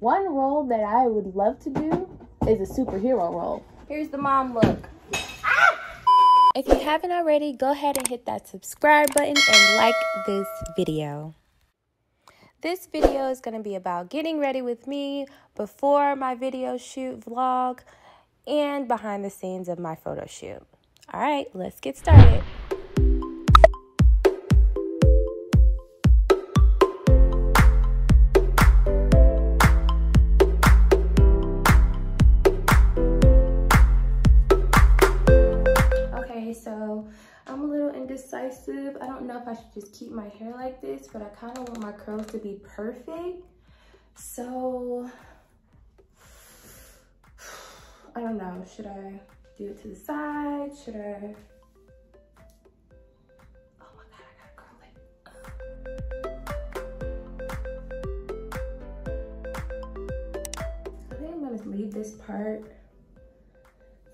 One role that I would love to do is a superhero role. Here's the mom look. If you haven't already, go ahead and hit that subscribe button and like this video. This video is going to be about getting ready with me before my video shoot vlog and behind the scenes of my photo shoot. All right, let's get started. Indecisive. I don't know if I should just keep my hair like this, but I kind of want my curls to be perfect. So, I don't know. Should I do it to the side? Should I? Oh my God, I gotta curl it. I think I'm gonna leave this part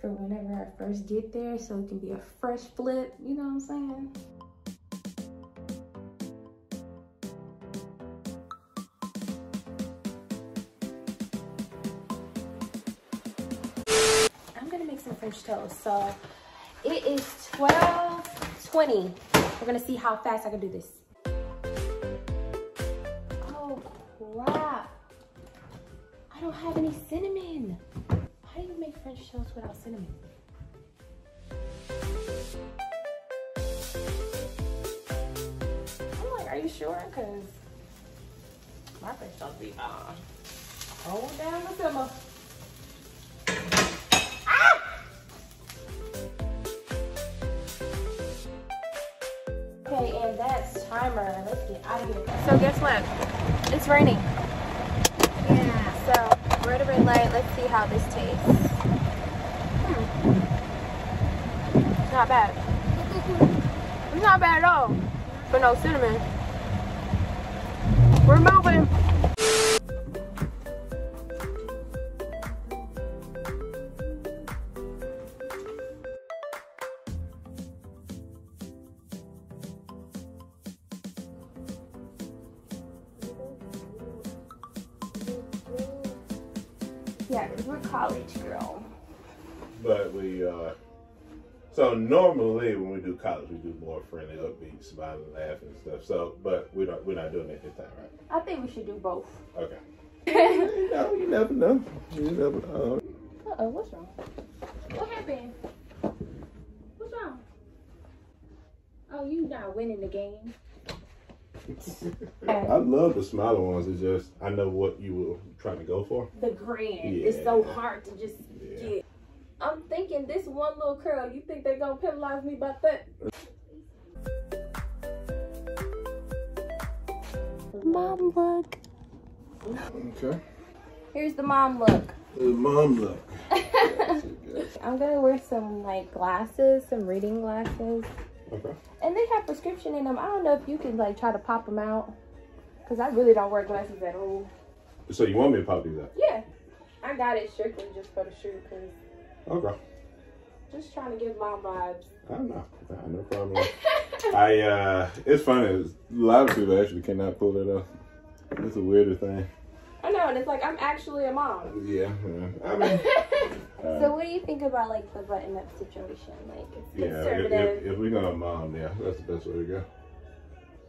for whenever I first get there so it can be a fresh flip, you know what I'm saying? I'm gonna make some French toast. So it is 12:20. We're gonna see how fast I can do this. Oh crap. I don't have any cinnamon. How do you make French toast without cinnamon? I'm like, are you sure? Cause my French toast be uh, hold down the simmer. Ah! Okay, and that's timer. Let's get out of here. So guess what? It's raining. Yeah. So we're at a red light. Let's see how this tastes. Hmm. Not bad. It's not bad at all. But no cinnamon. We're moving. Yeah, because we're college girl. But we, uh, so normally when we do college, we do more friendly, upbeat, smiling, laughing and stuff. So, but we don't, we're not doing it this time, right? I think we should do both. Okay. you know, you never know. You never know. Uh oh, what's wrong? What happened? What's wrong? Oh, you not winning the game. I love the smaller ones. It's just I know what you were trying to go for. The grand. It's so hard to just Yeah. get. I'm thinking this one little curl, you think they're gonna penalize me about that? Mom look. Okay. Here's the mom look. The mom look. I'm gonna wear some like glasses, some reading glasses. Okay. And they have prescription in them. I don't know if you can like try to pop them out. Cause I really don't wear glasses at all. So you want me to pop these out? Yeah. I got it strictly just for the shoot cause Okay. just trying to give mom vibes. I don't know. Nah, no problem. I uh, it's funny. A lot of people actually cannot pull that off. It's a weirder thing. I know, and it's like I'm actually a mom. Yeah. yeah. I mean, uh, so what do you think about like the button up situation? Like it's yeah. If, conservative. if, if we're gonna mom, yeah, that's the best way to go.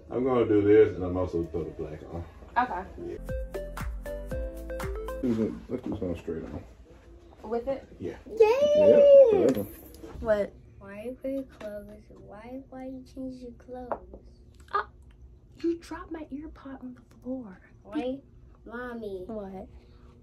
I'm gonna do this, and I'm also throw the black on. Okay. Let's do something straight on. With it? Yeah. Yay! Yeah. What? Why you wear clothes? Why why you change your clothes? Oh, You dropped my ear pod on the floor. Why, mommy? What?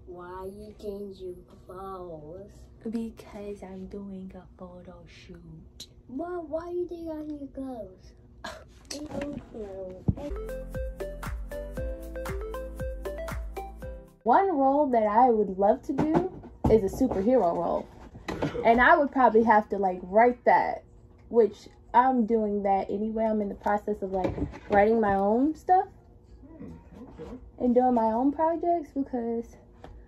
Why you change your clothes? Because I'm doing a photo shoot. Mom, why you take off your clothes? One role that I would love to do is a superhero role. And I would probably have to like write that, which I'm doing that anyway. I'm in the process of like writing my own stuff and doing my own projects because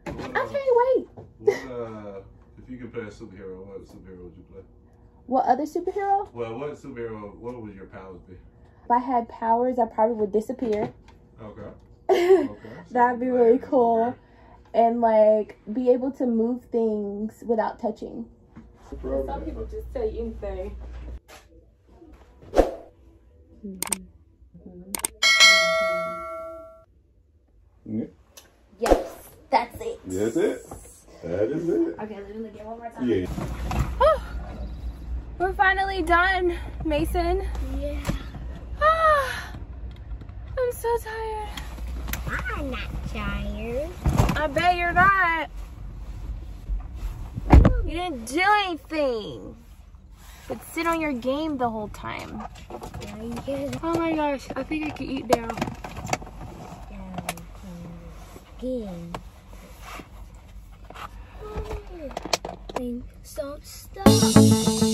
I can't wait. What, uh, if you could play a superhero, what superhero would you play? What other superhero? Well, what superhero, what would your powers be? If I had powers, I probably would disappear. Okay. Okay. That'd be really cool. and like be able to move things without touching. Some people just say anything. Yeah. Yes, that's it. That's it. That is it. Okay, let me look at one more time. Yeah. We're finally done, Mason. Yeah. Ah, I'm so tired. I'm not tired. I bet you're not. You didn't do anything. But sit on your game the whole time. Yeah. Oh my gosh, I think I could eat now. Again. Some stuff.